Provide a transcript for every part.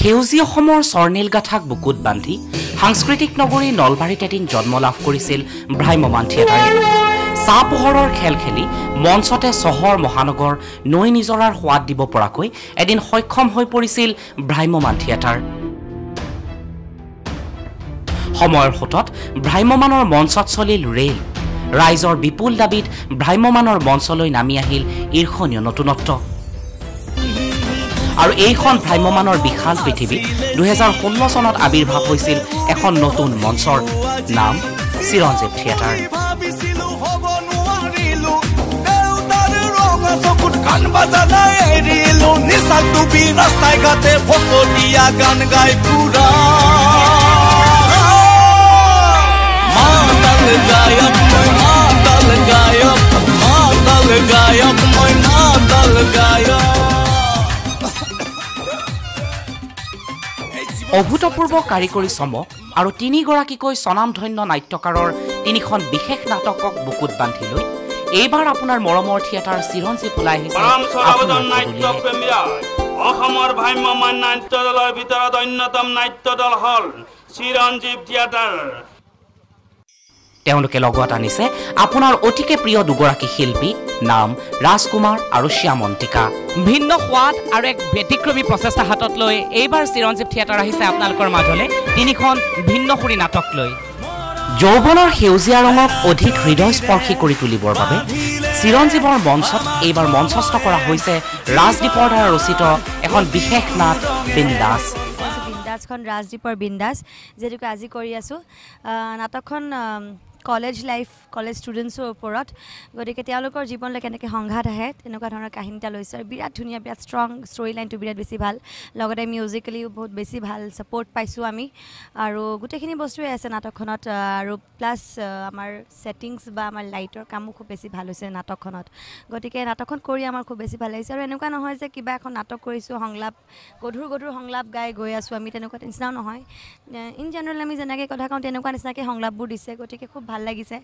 সেউজীয়া অসমৰ স্বৰ্ণিল গাথাক বুকুত বান্ধি সাংস্কৃতিক নগৰী নলবাৰীত এদিন জন্ম লাভ কৰিছিল ভ্ৰাম্যমান থিয়েটাৰে চাহ পোহৰৰ খেল খেলি মঞ্চতে চহৰ মহানগৰ নৈ নিজৰাৰ সোৱাদ দিব পৰাকৈ এদিন সক্ষম হৈ পৰিছিল ভ্ৰাম্যমান থিয়েটাৰ সময়ৰ সোঁতত ভ্ৰাম্যমানৰ মঞ্চত চলিল ৰেল। ৰাইজৰ বিপুল দাবীত ভ্ৰাম্যমানৰ মঞ্চলৈ নামি আহিল ঈৰ্ষণীয় নতুনত্ব। আৰু এইখন ভ্ৰাম্যমানৰ বিশাল পৃথিৱীত দুহেজাৰ ষোল্ল চনত আৱিৰ্ভাৱ হৈছিল এখন নতুন মঞ্চৰ নাম চিৰঞ্জীৱ থিয়েটাৰ। চকুত গান গাই ফুৰা। মাতাল গায়ক মই মাতাল গায়ক, মই মাতাল গায়ক। অভূতপূৰ্ব কাৰিকৰী চমক আৰু তিনিগৰাকীকৈ স্বনামধন্য নাট্যকাৰৰ তিনিখন বিশেষ নাটকক বুকুত বান্ধি লৈ এইবাৰ আপোনাৰ মৰমৰ থিয়েটাৰ চিৰঞ্জীৱ ওলাই আহিছে অসমৰ ভ্ৰাম্যমান নাট্য দলৰ ভিতৰত অন্যতম নাট্য দল হ'ল চিৰঞ্জীৱ থিয়েটাৰ। তেওঁলোকে লগত আনিছে আপোনাৰ অতিকে প্ৰিয় দুগৰাকী শিল্পী নাম ৰাজকুমাৰ আৰু শ্যামন্তিকা। ভিন্ন সোৱাদ আৰু এক ব্যতিক্ৰমী প্ৰচেষ্টা হাতত লৈ এইবাৰ চিৰঞ্জীৱ থিয়েটাৰ আহিছে আপোনালোকৰ মাজলৈ তিনিখন ভিন্ন সুৰী নাটক লৈ। যৌৱনৰ সেউজীয়া ৰঙক অধিক হৃদয়স্পৰ্শী কৰি তুলিবৰ বাবে চিৰঞ্জীৱৰ মঞ্চত এইবাৰ মঞ্চস্থ কৰা হৈছে ৰাজদীপৰ দ্বাৰা ৰচিত এখন বিশেষ নাট বিন্দাস। বিন্দাছখন ৰাজদ্বীপৰ বিন্দাছ যিহেতুকে আজি কৰি আছোঁ। নাটকখন কলেজ লাইফ কলেজ ষ্টুডেণ্টছৰ ওপৰত। গতিকে তেওঁলোকৰ জীৱনলৈ কেনেকৈ সংঘাত আহে তেনেকুৱা ধৰণৰ কাহিনী এটা লৈছে। আৰু বিৰাট ধুনীয়া বিৰাট ষ্ট্ৰং ষ্টৰি লাইনটো বিৰাট বেছি ভাল। লগতে মিউজিকেলিও বহুত বেছি ভাল ছাপৰ্ট পাইছোঁ আমি। আৰু গোটেইখিনি বস্তুৱে আছে নাটকখনত আৰু প্লাছ আমাৰ ছেটিংছ বা আমাৰ লাইটৰ কামো খুব বেছি ভাল হৈছে নাটকখনত। গতিকে নাটকখন কৰি আমাৰ খুব বেছি ভাল লাগিছে। আৰু এনেকুৱা নহয় যে কিবা এখন নাটক কৰিছোঁ সংলাপ গধুৰ গধুৰ সংলাপ গাই গৈ আছোঁ আমি তেনেকুৱা নিচিনাও নহয়। ইন জেনেৰেল আমি যেনেকৈ কথা কওঁ তেনেকুৱা নিচিনাকৈ সংলাপবোৰ দিছে। গতিকে খুব ভাল লাগিছে।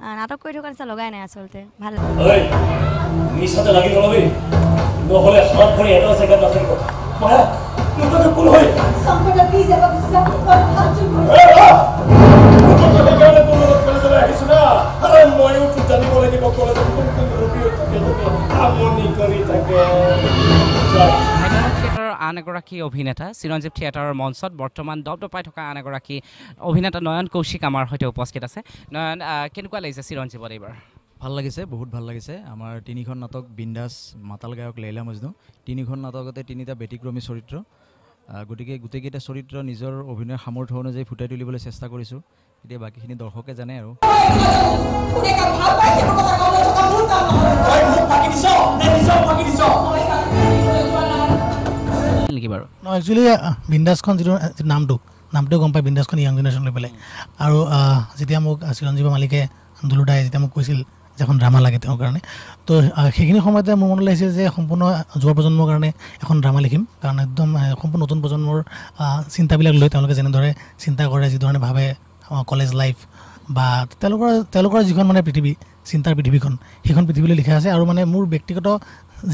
নাটক কৰি থকা নিচিনা লগাই নাই আচলতে ভাল লাগি। কোন আন এগৰাকী অভিনেতা। চিৰঞ্জীৱ থিয়েটাৰৰ মঞ্চত বৰ্তমান দপদপাই থকা আন এগৰাকী অভিনেতা নয়ন কৌশিক আমাৰ সৈতে উপস্থিত আছে। নয়ন কেনেকুৱা লাগিছে চিৰঞ্জীৱত এইবাৰ? ভাল লাগিছে বহুত ভাল লাগিছে। আমাৰ তিনিখন নাটক বিন্দাস মাতাল গায়ক লৈলা মজনু। তিনিখন নাটকতে তিনিটা ব্যতিক্ৰমী চৰিত্ৰ। গতিকে গোটেইকেইটা চৰিত্ৰ নিজৰ অভিনয়ৰ সামৰ্থ্য অনুযায়ী ফুটাই তুলিবলৈ চেষ্টা কৰিছোঁ। এতিয়া বাকীখিনি দৰ্শকে জানে আৰু। নেকি বাৰু? একচুৱেলি বিন্দাছখন যিটো নামটো নামটোৱে গম পায় বিন্দাছখন য়াং জেনেৰেশ্যন লৈ পেলাই। আৰু যেতিয়া মোক চিৰঞ্জীৱ মালিকে দুলুদাই যেতিয়া মোক কৈছিল যে এখন ড্ৰামা লাগে তেওঁৰ কাৰণে তো সেইখিনি সময়তে মোৰ মনলৈ আহিছিল যে সম্পূৰ্ণ যুৱ প্ৰজন্মৰ কাৰণে এখন ড্ৰামা লিখিম। কাৰণ একদম সম্পূৰ্ণ নতুন প্ৰজন্মৰ চিন্তাবিলাক লৈ তেওঁলোকে যেনেদৰে চিন্তা কৰে যিধৰণে ভাবে কলেজ লাইফ বা তেওঁলোকৰ তেওঁলোকৰ যিখন মানে পৃথিৱী চিন্তাৰ পৃথিৱীখন সেইখন পৃথিৱীলৈ লিখা আছে। আৰু মানে মোৰ ব্যক্তিগত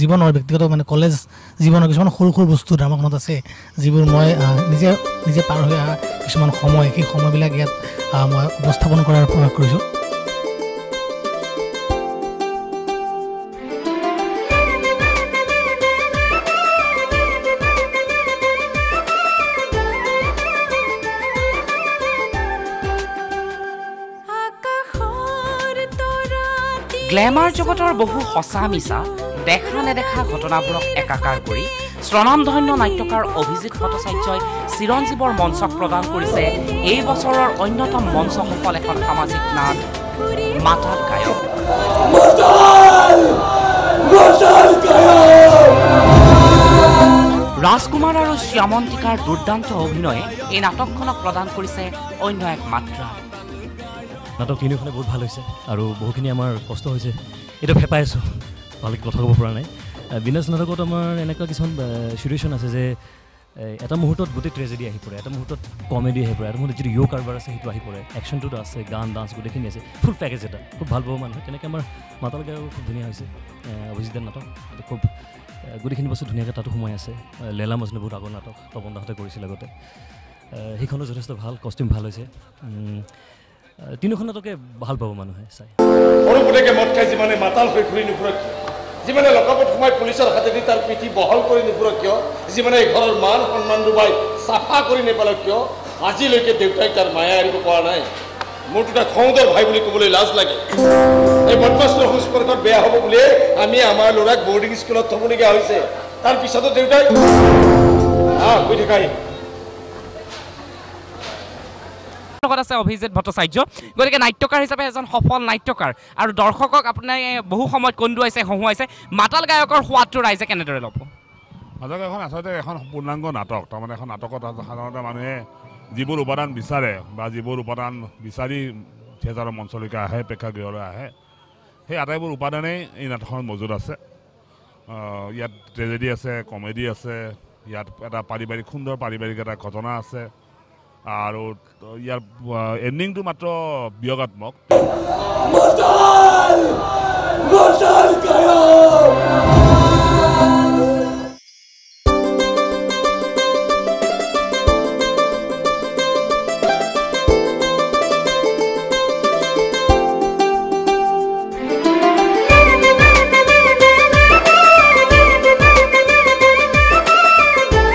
জীৱনৰ ব্যক্তিগত মানে কলেজ জীৱনৰ কিছুমান সৰু সৰু বস্তু ড্ৰামাখনত আছে যিবোৰ মই নিজে নিজে পাৰ হৈ অহা কিছুমান সময় সেই সময়বিলাক ইয়াত মই উপস্থাপন কৰাৰ প্ৰয়াস কৰিছোঁ। গ্লেমাৰ জগতৰ বহু সঁচা মিছা দেখা নেদেখা ঘটনাবোৰক একাকাৰ কৰি স্বনামধন্য নাট্যকাৰ অভিজিৎ ভট্টাচাৰ্যই চিৰঞ্জীৱৰ মঞ্চক প্ৰদান কৰিছে এই বছৰৰ অন্যতম মঞ্চ সফল এখন সামাজিক নাট মাতাল গায়ক। ৰাজকুমাৰ আৰু শ্যামন্তিকাৰ দুৰ্দান্ত অভিনয়ে এই নাটকখনক প্ৰদান কৰিছে অন্য এক মাত্ৰা। নাটক তিনিওখনে বহুত ভাল হৈছে আৰু বহুখিনি আমাৰ কষ্ট হৈছে। এতিয়া ফেপাই আছোঁ। ভালকৈ কথা ক'ব পৰা নাই। বিনাশ নাটকত আমাৰ এনেকুৱা কিছুমান চিটুৱেশ্যন আছে যে এটা মুহূৰ্তত গোটেই ট্ৰেজেডি আহি পৰে এটা মুহূৰ্তত কমেডি আহি পৰে এটা মুহূৰ্তত যিটো য়' কাৰবাৰ আছে সেইটো আহি পৰে। একশ্যনটোতো আছে গান ডান্স গোটেইখিনি আছে ফুল পেকেজ এটা খুব ভাল পাব মানুহে। তেনেকৈ আমাৰ মাতাল গায়কো খুব ধুনীয়া হৈছে অভিজিতৰ নাটক। খুব গোটেইখিনি বস্তু ধুনীয়াকৈ তাতো সোমাই আছে। লেলা মজনু বহুত আগৰ নাটক তপন দাহঁতে কৰিছিল আগতে। সেইখনো যথেষ্ট ভাল কষ্টিউম ভাল হৈছে। তিনিওখন নাটকে ভাল পাব মানুহে চাই। সৰু পুতেকে মদ খাই যিমানে মাতাল হৈ ঘূৰি নুফুৰক কিয়? যিমানে লকাপত সোমাই পুলিচৰ হাতেদি তাৰ পিঠি বহল কৰি নুফুৰক কিয়? যিমানে ঘৰৰ মান সন্মান ডুবাই চাফা কৰি নেপালক কিয়? আজিলৈকে দেউতাই তাৰ মায়া এৰিব পৰা নাই। মোৰতো এটা খংদৰ ভাই বুলি ক'বলৈ লাজ লাগে। এই বদমাছটোৰ সংস্পৰ্শত বেয়া হ'ব বুলিয়ে আমি আমাৰ ল'ৰাক বৰ্ডিং স্কুলত থ'বলগীয়া হৈছে। তাৰ পিছতো দেউতাই আহ কৈ থাকাই লগত আছে অভিজিত ভট্টাচাৰ্য। গতিকে নাট্যকাৰ হিচাপে এজন সফল নাট্যকাৰ। আৰু দৰ্শকক আপোনাৰ বহু সময়ত কন্দুৱাইছে হহুৱাইছে। মাতাল গায়কৰ সোৱাদটো ৰাইজে কেনেদৰে ল'ব? নাটক এখন আচলতে এখন পূৰ্ণাংগ নাটক। তাৰমানে এখন নাটকত সাধাৰণতে মানুহে যিবোৰ উপাদান বিচাৰে বা যিবোৰ উপাদান বিচাৰি থিয়েটাৰৰ মঞ্চলৈকে আহে প্ৰেক্ষাগৃহলৈ আহে সেই আটাইবোৰ উপাদানেই এই নাটকখনত মজুত আছে। ইয়াত ট্ৰেজেডি আছে কমেডি আছে ইয়াত এটা পাৰিবাৰিক সুন্দৰ পাৰিবাৰিক এটা ঘটনা আছে। আৰু ইয়াৰ এণ্ডিংটো মাত্ৰ বিয়োগাত্মক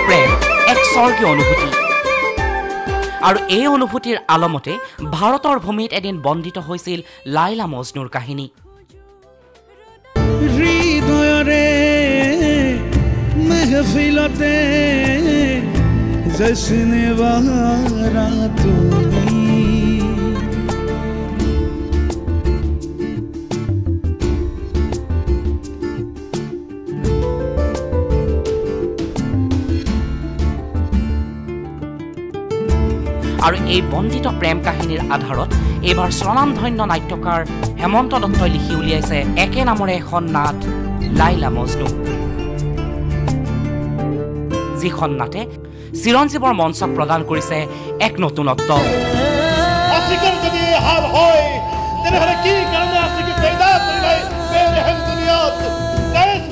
প্ৰেম এক স্বৰ্গীয় অনুভূতি। আৰু এই অনুভূতিৰ আলমতে ভাৰতৰ ভূমিত এদিন বন্দিত হৈছিল লাইলা মজনুৰ কাহিনী। মেহফিলতে জশ্নে বাহাৰা তুমি। আৰু এই বন্দিত প্ৰেম কাহিনীৰ আধাৰত এইবাৰ স্বনামধন্য নাট্যকাৰ হেমন্ত দত্তই লিখি উলিয়াইছে একে নামৰে এখন নাট লাইলা মজনু। যিখন নাটে চিৰঞ্জীৱৰ মঞ্চক প্ৰদান কৰিছে এক নতুনত্ব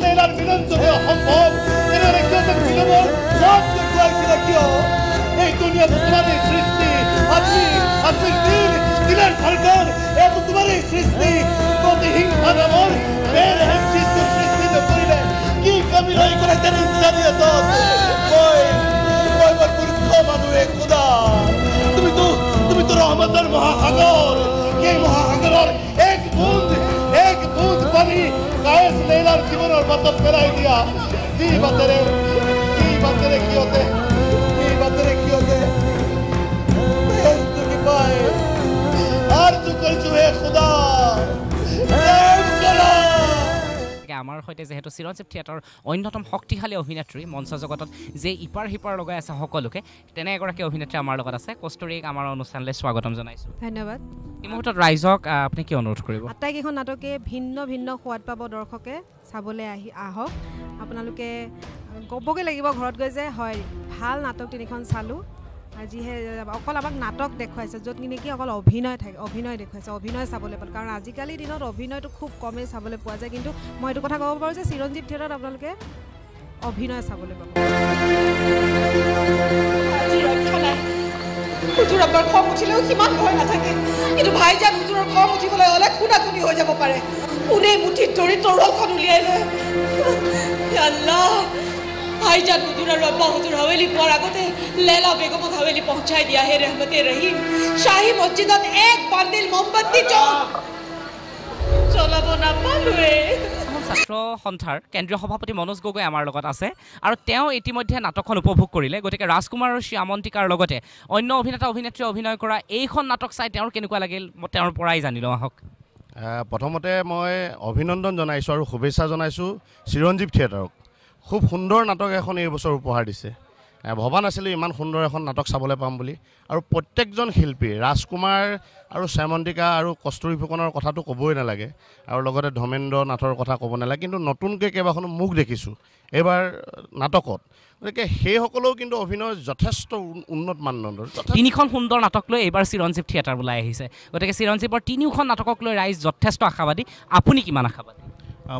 লেইলাৰ দিলেৰ ধড়কন এত তোমাৰেই সৃষ্টি প্ৰতিহিংসা নামৰ বেৰেহেম সৃষ্টি সৃষ্টি নকৰিলে কি কমি ৰৈ কৰে তেনে ইনচানিয়তত মই মই বৰ মূৰ্খ মানুহে খোদা তুমিতো তুমিতো রহমতের মহাসাগর এই মহাসাগরের এক বুঁদ এক বুঁদ পানি কায়েস লেলার জীবনের মতন পেলাই দিয়া কি বাতেরে কি বাতেরে কি হতে হে খুদা আমাৰ সৈতে যিহেতু চিৰঞ্জীৱ থিয়েটাৰৰ অন্যতম শক্তিশালী অভিনেত্ৰী মঞ্চ জগতত যে ইপাৰ সিপাৰ লগাই আছে সকলোকে তেনে এগৰাকী অভিনেত্ৰী আমাৰ লগত আছে। কস্তুৰীক আমাৰ অনুষ্ঠানলৈ স্বাগতম জনাইছোঁ। ধন্যবাদ। এই মুহূৰ্তত ৰাইজক আপুনি কি অনুৰোধ কৰিব? আটাইকেইখন নাটকে ভিন্ন ভিন্ন সোৱাদ পাব দৰ্শকে চাবলৈ আহি আহক। আপোনালোকে ক'বগৈ লাগিব ঘৰত গৈ যে হয় ভাল নাটক তিনিখন চালোঁ। যিহে অকল আমাক নাটক দেখুৱাইছে য'ত নেকি অকল অভিনয় থাকে অভিনয় দেখুৱাইছে অভিনয় চাবলৈ পালোঁ। কাৰণ আজিকালিৰ দিনত অভিনয়টো খুব কমেই চাবলৈ পোৱা যায় কিন্তু মই এইটো কথা ক'ব পাৰোঁ যে চিৰঞ্জীৱ থিয়েটাৰত আপোনালোকে অভিনয় চাবলৈ পাব। উঠিবলৈ হ'লে কোনে মুঠিত ধৰি তৰোৱালখন উলিয়াই লয়। ভাইজান হুজুৰ আৰু আব্বা হুজুৰ হাৱেলি পোৱাৰ আগতে লেলা বেগমক হাৱেলি পহুচাই দিয়া হে ৰহমতে ৰহিম শ্বাহী মছজিদত এক বান্দিল মমবাতি জ্বল জ্বলাব নাপালোৱে অসম ছাত্ৰ সন্থাৰ কেন্দ্ৰীয় সভাপতি মনোজ গগৈ আমাৰ লগত আছে আৰু তেওঁ ইতিমধ্যে নাটকখন উপভোগ কৰিলে। গতিকে ৰাজকুমাৰ আৰু শ্যামন্তিকাৰ লগতে অন্য অভিনেতা অভিনেত্ৰীয়ে অভিনয় কৰা এইখন নাটক চাই তেওঁৰ কেনেকুৱা লাগিল মই তেওঁৰ পৰাই জানি লওঁ আহক। আহ, প্ৰথমতে মই অভিনন্দন জনাইছোঁ আৰু শুভেচ্ছা জনাইছোঁ। চিৰঞ্জীৱ থিয়েটাৰক। খুব সুন্দৰ নাটক এখন এই বছৰ উপহাৰ দিছে। ভবা নাছিলোঁ ইমান সুন্দৰ এখন নাটক চাবলৈ পাম বুলি। আৰু প্ৰত্যেকজন শিল্পী ৰাজকুমাৰ আৰু শ্যামন্তিকা আৰু কস্তুৰী ফুকনৰ কথাটো ক'বই নালাগে। আৰু লগতে ধৰ্মেন্দ্ৰ নাথৰ কথা ক'ব নালাগে। কিন্তু নতুনকৈ কেইবাখনো মুখ দেখিছোঁ এইবাৰ নাটকত। গতিকে সেইসকলেও কিন্তু অভিনয় যথেষ্ট উন- উন্নত মানদণ্ডৰ। তিনিখন সুন্দৰ নাটক লৈ এইবাৰ চিৰঞ্জীৱ থিয়েটাৰ ওলাই আহিছে। গতিকে চিৰঞ্জীৱৰ তিনিওখন নাটকক লৈ ৰাইজ যথেষ্ট আশাবাদী। আপুনি কিমান আশাবাদী?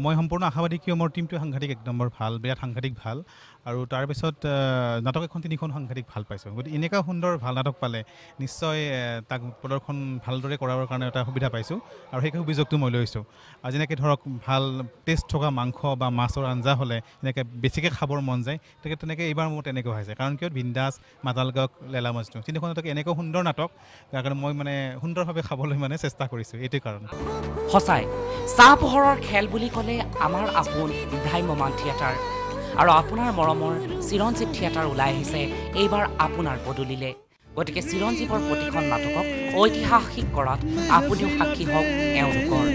মই সম্পূৰ্ণ আশাবাদী কিয় মোৰ টীমটো সাংঘাতিক এক নম্বৰ ভাল বিৰাট সাংঘাতিক ভাল। আৰু তাৰপিছত নাটক এখন তিনিখন সাংঘাতিক ভাল পাইছোঁ। গতিকে এনেকুৱা সুন্দৰ ভাল নাটক পালে নিশ্চয় তাক প্ৰদৰ্শন ভালদৰে কৰাৰ কাৰণে এটা সুবিধা পাইছোঁ আৰু সেই সুবিধাটো মই লৈছোঁ। আৰু যেনেকৈ ধৰক ভাল টেষ্ট থকা মাংস বা মাছৰ আঞ্জা হ'লে এনেকৈ বেছিকৈ খাবৰ মন যায় তেনেকৈ তেনেকৈ এইবাৰ মোৰ তেনেকুৱা হৈছে। কাৰণ কিয়? বিন্দাছ মাতালগাঁওক লেলা মজনু। তিনিখন নাটক এনেকুৱা সুন্দৰ নাটক যাৰ কাৰণে মই মানে সুন্দৰভাৱে খাবলৈ মানে চেষ্টা কৰিছোঁ। এইটোৱে কাৰণ। সঁচাই চাহ পোহৰৰ খেল বুলি ক'লে আমাৰ আপোন ভ্ৰাম্যমান থিয়েটাৰ। আৰু আপোনাৰ মৰমৰ চিৰঞ্জীৱ থিয়েটাৰ ওলাই আহিছে। এইবাৰ আপোনাৰ পদূলিলে। গতিকে চিৰঞ্জীৱৰ প্ৰতিখন নাটকক ঐতিহাসিক কৰাত আপুনিও সাক্ষী হওক এওঁলোকৰ।